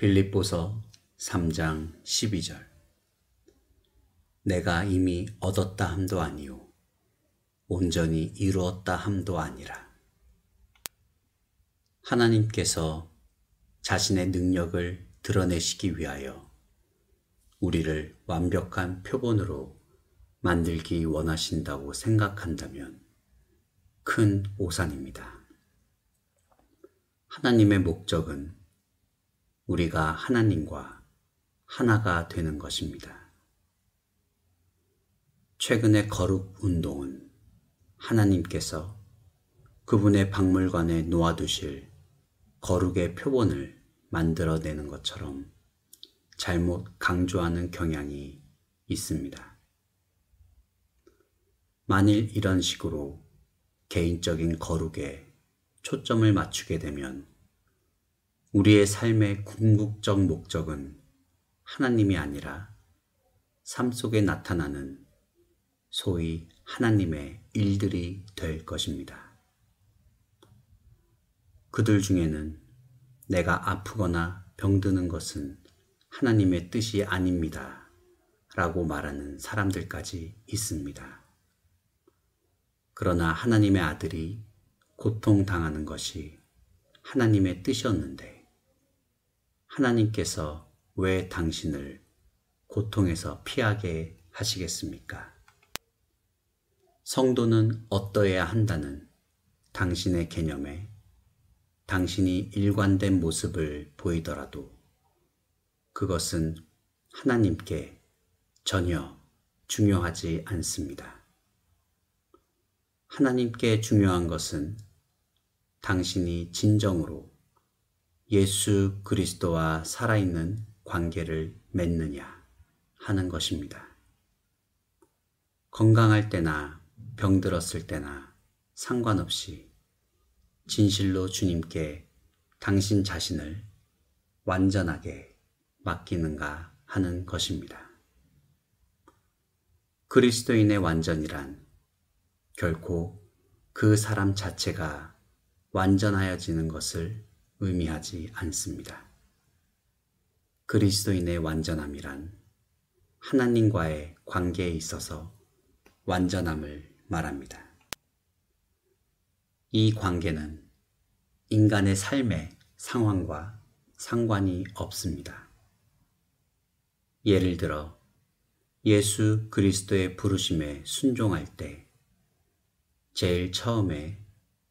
빌립보서 3장 12절. 내가 이미 얻었다 함도 아니요 온전히 이루었다 함도 아니라. 하나님께서 자신의 능력을 드러내시기 위하여 우리를 완벽한 표본으로 만들기 원하신다고 생각한다면 큰 오산입니다. 하나님의 목적은 우리가 하나님과 하나가 되는 것입니다. 최근의 거룩 운동은 하나님께서 그분의 박물관에 놓아두실 거룩의 표본을 만들어내는 것처럼 잘못 강조하는 경향이 있습니다. 만일 이런 식으로 개인적인 거룩에 초점을 맞추게 되면 우리의 삶의 궁극적 목적은 하나님이 아니라 삶 속에 나타나는 소위 하나님의 일들이 될 것입니다. 그들 중에는 내가 아프거나 병드는 것은 하나님의 뜻이 아닙니다. 라고 말하는 사람들까지 있습니다. 그러나 하나님의 아들이 고통당하는 것이 하나님의 뜻이었는데 하나님께서 왜 당신을 고통에서 피하게 하시겠습니까? 성도는 어떠해야 한다는 당신의 개념에 당신이 일관된 모습을 보이더라도 그것은 하나님께 전혀 중요하지 않습니다. 하나님께 중요한 것은 당신이 진정으로 예수 그리스도와 살아있는 관계를 맺느냐 하는 것입니다. 건강할 때나 병들었을 때나 상관없이 진실로 주님께 당신 자신을 완전하게 맡기는가 하는 것입니다. 그리스도인의 완전이란 결코 그 사람 자체가 완전하여지는 것을 의미하지 않습니다. 그리스도인의 완전함이란 하나님과의 관계에 있어서 완전함을 말합니다. 이 관계는 인간의 삶의 상황과 상관이 없습니다. 예를 들어 예수 그리스도의 부르심에 순종할 때 제일 처음에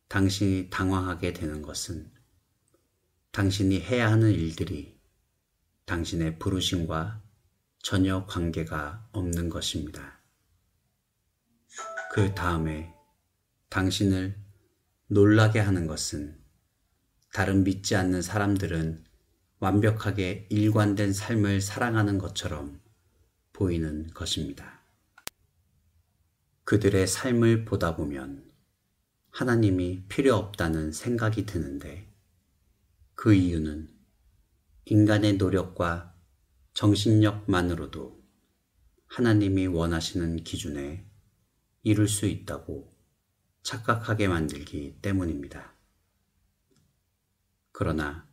당신이 당황하게 되는 것은 당신이 해야 하는 일들이 당신의 부르심과 전혀 관계가 없는 것입니다. 그 다음에 당신을 놀라게 하는 것은 다른 믿지 않는 사람들은 완벽하게 일관된 삶을 살아가는 것처럼 보이는 것입니다. 그들의 삶을 보다 보면 하나님이 필요 없다는 생각이 드는데 그 이유는 인간의 노력과 정신력만으로도 하나님이 원하시는 기준에 이룰 수 있다고 착각하게 만들기 때문입니다. 그러나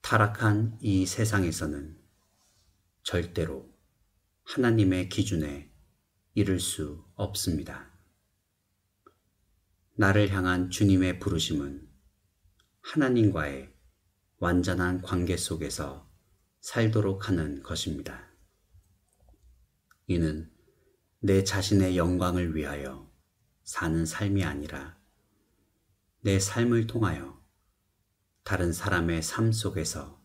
타락한 이 세상에서는 절대로 하나님의 기준에 이를 수 없습니다. 나를 향한 주님의 부르심은 하나님과의 완전한 관계 속에서 살도록 하는 것입니다. 이는 내 자신의 영광을 위하여 사는 삶이 아니라 내 삶을 통하여 다른 사람의 삶 속에서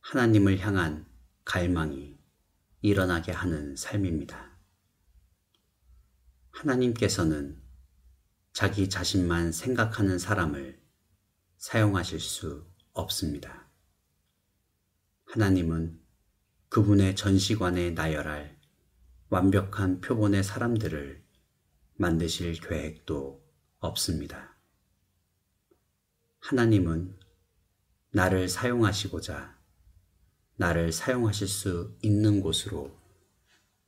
하나님을 향한 갈망이 일어나게 하는 삶입니다. 하나님께서는 자기 자신만 생각하는 사람을 사용하실 수 없습니다. 하나님은 그분의 전시관에 나열할 완벽한 표본의 사람들을 만드실 계획도 없습니다. 하나님은 나를 사용하시고자 나를 사용하실 수 있는 곳으로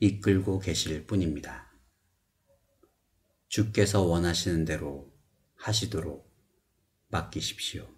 이끌고 계실 뿐입니다. 주께서 원하시는 대로 하시도록 맡기십시오.